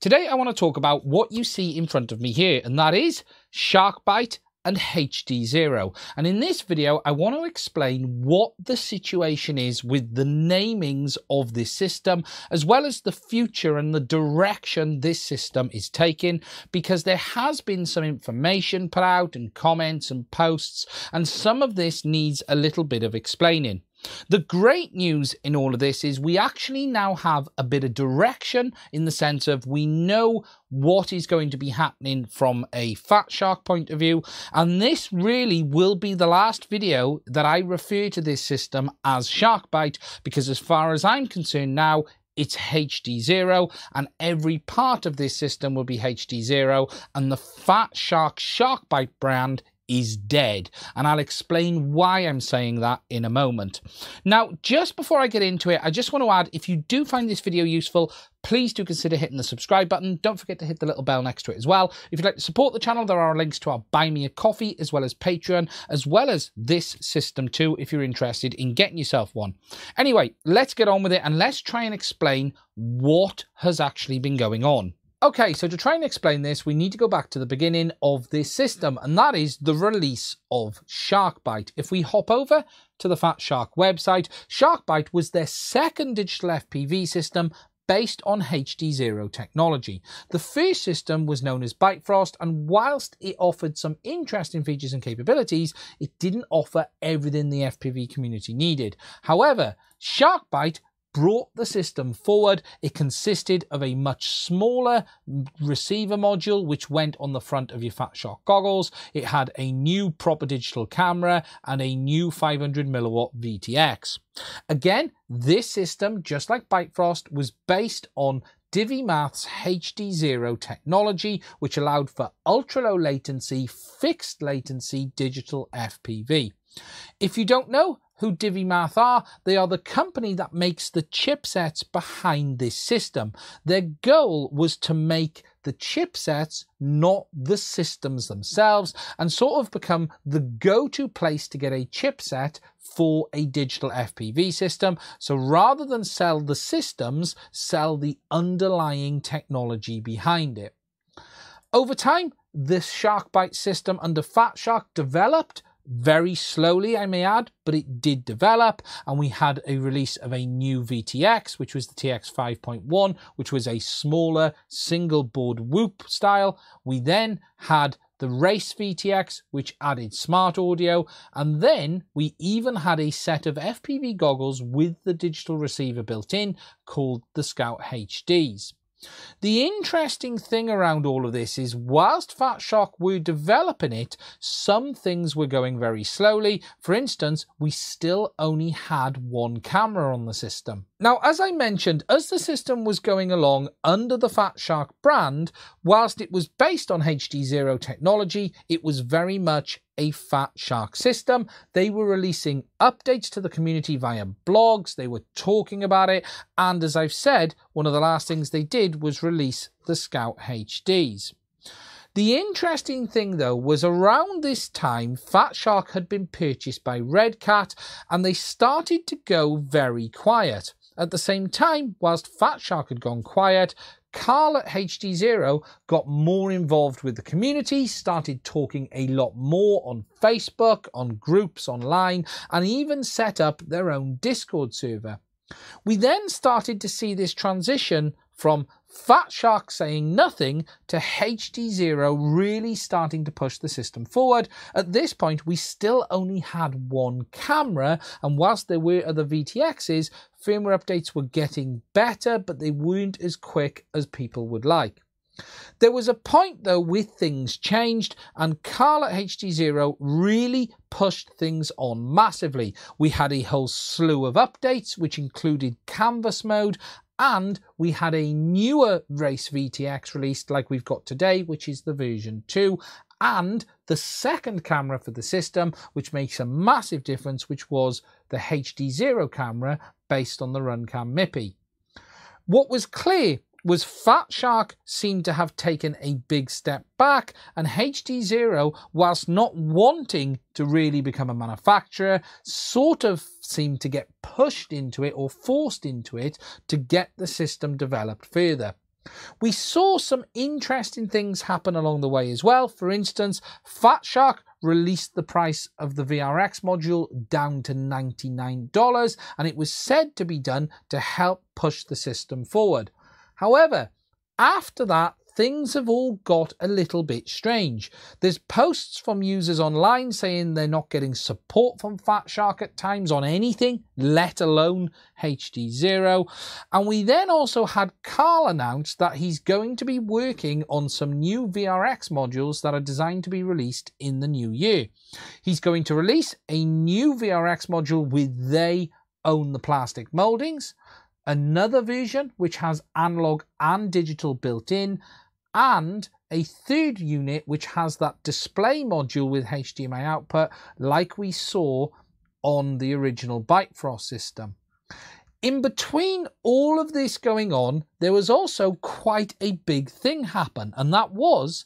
Today I want to talk about what you see in front of me here, and that is Shark Byte and HDZero. And in this video, I want to explain what the situation is with the namings of this system, as well as the future and the direction this system is taking, because there has been some information put out and comments and posts, and some of this needs a little bit of explaining. The great news in all of this is we actually now have a bit of direction in the sense of we know what is going to be happening from a Fat Shark point of view. And this really will be the last video that I refer to this system as Shark Byte because as far as I'm concerned now, it's HDZero and every part of this system will be HDZero and the Fat Shark SharkBite brand is dead. And I'll explain why I'm saying that in a moment. Now, just before I get into it, I just want to add, if you do find this video useful, please do consider hitting the subscribe button. Don't forget to hit the little bell next to it as well. If you'd like to support the channel, there are links to our Buy Me a Coffee as well as Patreon, as well as this system too, if you're interested in getting yourself one. Anyway, let's get on with it and let's try and explain what has actually been going on. Okay, so to try and explain this, we need to go back to the beginning of this system, and that is the release of Shark Byte. If we hop over to the Fat Shark website, Shark Byte was their second digital FPV system based on HDZero technology. The first system was known as Byte Frost, and whilst it offered some interesting features and capabilities, it didn't offer everything the FPV community needed. However, Shark Byte brought the system forward. It consisted of a much smaller receiver module, which went on the front of your Fat Shark goggles. It had a new proper digital camera and a new 500 milliwatt VTX. Again, this system, just like Byte Frost, was based on DiviMath's HDZero technology, which allowed for ultra low latency, fixed latency digital FPV. If you don't know, who DiviMath are. They are the company that makes the chipsets behind this system. Their goal was to make the chipsets, not the systems themselves, and sort of become the go to place to get a chipset for a digital FPV system. So rather than sell the systems, sell the underlying technology behind it. Over time, this Shark Byte system under Fat Shark developed very slowly, I may add, but it did develop. And we had a release of a new VTX, which was the TX 5.1, which was a smaller single board whoop style. We then had the Race VTX, which added smart audio, and then we even had a set of FPV goggles with the digital receiver built in called the Scout HDs. The interesting thing around all of this is whilst Fat Shark were developing it, some things were going very slowly. For instance, we still only had one camera on the system. Now, as I mentioned, as the system was going along under the Fat Shark brand, whilst it was based on HDZero technology, it was very much a Fat Shark system. They were releasing updates to the community via blogs, they were talking about it, and as I've said, one of the last things they did was release the Scout HDs. The interesting thing though was around this time, Fat Shark had been purchased by Red Cat and they started to go very quiet. At the same time, whilst Fat Shark had gone quiet, Carl at HDZero got more involved with the community, started talking a lot more on Facebook, on groups online, and even set up their own Discord server. We then started to see this transition from Fat Shark saying nothing to HDZero really starting to push the system forward. At this point, we still only had one camera, and whilst there were other VTXs, firmware updates were getting better, but they weren't as quick as people would like. There was a point though where things changed and Carl at HDZero really pushed things on massively. We had a whole slew of updates which included canvas mode and we had a newer race VTX released like we've got today, which is the version 2, and the second camera for the system, which makes a massive difference, which was the HDZero camera based on the Runcam MIPI. What was clear was Fat Shark seemed to have taken a big step back, and HDZero, whilst not wanting to really become a manufacturer, sort of seemed to get pushed into it or forced into it to get the system developed further. We saw some interesting things happen along the way as well. For instance, Fat Shark released the price of the VRX module down to $99, and it was said to be done to help push the system forward. However, after that, things have all got a little bit strange. There's posts from users online saying they're not getting support from Fat Shark at times on anything, let alone HD Zero. And we then also had Carl announce that he's going to be working on some new VRX modules that are designed to be released in the new year. He's going to release a new VRX module with they own the plastic moldings another version which has analog and digital built in, and a third unit which has that display module with HDMI output like we saw on the original Bifrost system. In between all of this going on, there was also quite a big thing happen, and that was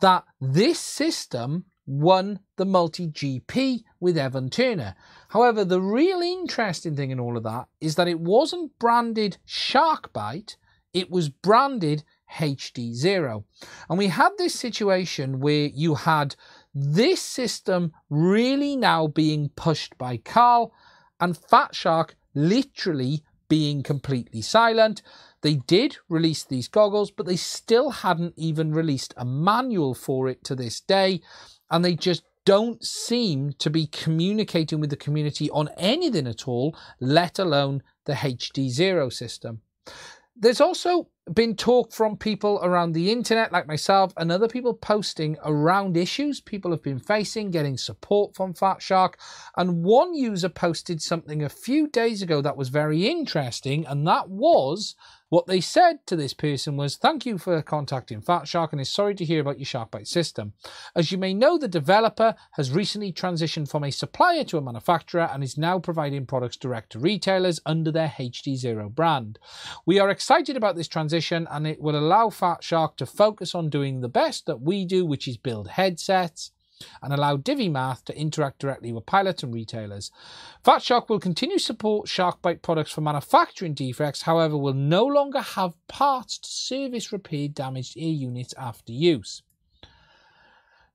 that this system won the MultiGP with Evan Turner. However, the real interesting thing in all of that is that it wasn't branded Shark Byte, it was branded HD Zero. And we had this situation where you had this system really now being pushed by Carl and Fat Shark literally being completely silent. They did release these goggles, but they still hadn't even released a manual for it to this day. And they just don't seem to be communicating with the community on anything at all, let alone the HD Zero system. There's also been talk from people around the internet, like myself, and other people posting around issues people have been facing, getting support from Fat Shark. And one user posted something a few days ago that was very interesting, and that was what they said to this person was, Thank you for contacting Fat Shark and is sorry to hear about your Shark Byte system. As you may know, the developer has recently transitioned from a supplier to a manufacturer and is now providing products direct to retailers under their HD Zero brand. We are excited about this transition and it will allow Fat Shark to focus on doing the best that we do, which is build headsets and allow DiviMath to interact directly with pilots and retailers. Fat Shark will continue to support Shark Byte products for manufacturing defects, however, will no longer have parts to service repair damaged air units after use.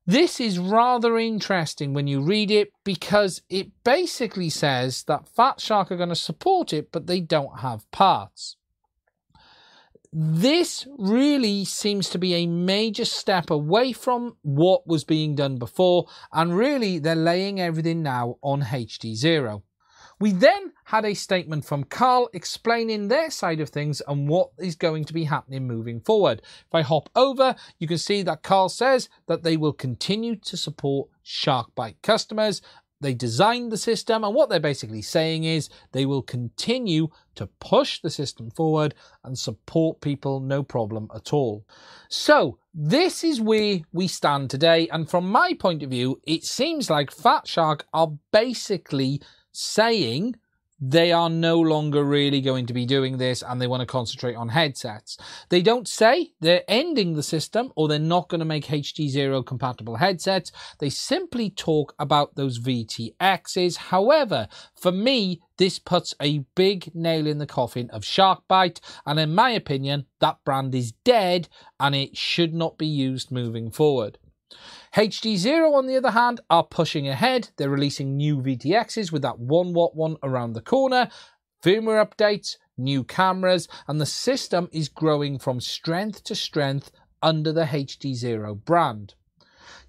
This is rather interesting when you read it because it basically says that Fat Shark are going to support it, but they don't have parts. This really seems to be a major step away from what was being done before, and really they're laying everything now on HD Zero. We then had a statement from Carl explaining their side of things and what is going to be happening moving forward. If I hop over, you can see that Carl says that they will continue to support Shark Byte customers they designed the system, and what they're basically saying is they will continue to push the system forward and support people no problem at all. So, this is where we stand today, and from my point of view, it seems like Fat Shark are basically saying they are no longer really going to be doing this and they want to concentrate on headsets. They don't say they're ending the system or they're not going to make HDZero compatible headsets. They simply talk about those VTXs. However, for me, this puts a big nail in the coffin of Shark Byte, and in my opinion, that brand is dead and it should not be used moving forward. HD Zero, on the other hand, are pushing ahead. They're releasing new VTXs with that 1 watt one around the corner, firmware updates, new cameras, and the system is growing from strength to strength under the HD Zero brand.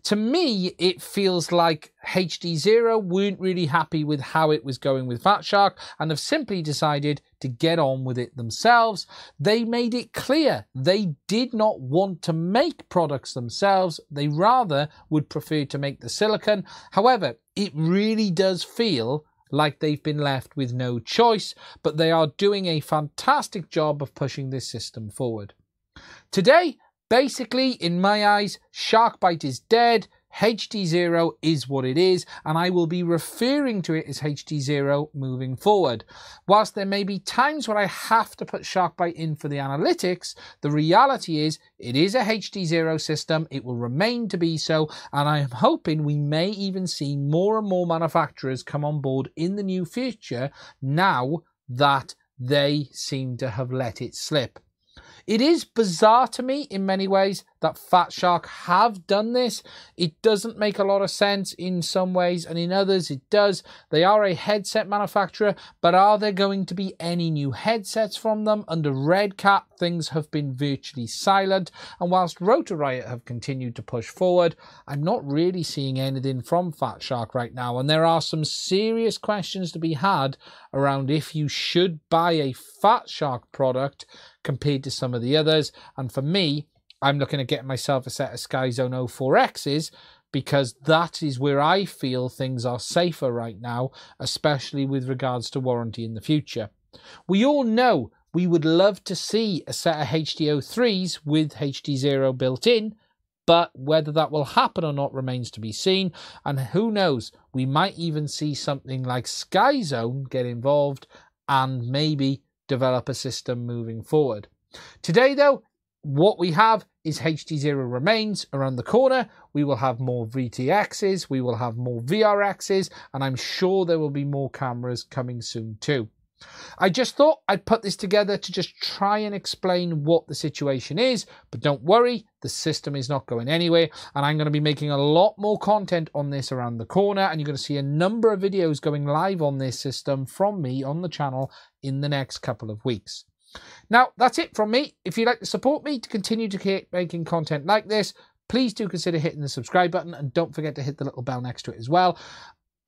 To me, it feels like HD Zero weren't really happy with how it was going with Fat Shark and have simply decided to get on with it themselves. They made it clear they did not want to make products themselves, they rather would prefer to make the silicon. However, it really does feel like they've been left with no choice, but they are doing a fantastic job of pushing this system forward. Today, Basically, in my eyes, Shark Byte is dead. HDZero is what it is, and I will be referring to it as HDZero moving forward. Whilst there may be times where I have to put Shark Byte in for the analytics, the reality is it is a HDZero system, it will remain to be so, and I am hoping we may even see more and more manufacturers come on board in the new future now that they seem to have let it slip. It is bizarre to me in many ways that Fat Shark have done this. It doesn't make a lot of sense in some ways, and in others it does. They are a headset manufacturer, but are there going to be any new headsets from them? Under Red Cat, things have been virtually silent, and whilst Rotor Riot have continued to push forward, I'm not really seeing anything from Fat Shark right now, and there are some serious questions to be had around if you should buy a Fat Shark product compared to some of the others. And for me, I'm looking at getting myself a set of Skyzone 04Xs because that is where I feel things are safer right now, especially with regards to warranty in the future. We all know we would love to see a set of HDO3s with HDZero built in, but whether that will happen or not remains to be seen. And who knows, we might even see something like Skyzone get involved and maybe develop a system moving forward. Today, though, what we have is HDZero remains around the corner. We will have more VTXs, we will have more VRXs, and I'm sure there will be more cameras coming soon too. I just thought I'd put this together to just try and explain what the situation is, but don't worry, the system is not going anywhere, and I'm going to be making a lot more content on this around the corner, and you're going to see a number of videos going live on this system from me on the channel in the next couple of weeks. Now, that's it from me. If you'd like to support me to continue to keep making content like this, please do consider hitting the subscribe button and don't forget to hit the little bell next to it as well.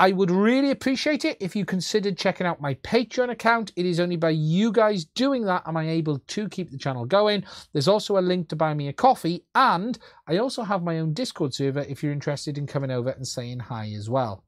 I would really appreciate it if you considered checking out my Patreon account. It is only by you guys doing that am I able to keep the channel going. There's also a link to buy me a coffee, and I also have my own Discord server if you're interested in coming over and saying hi as well.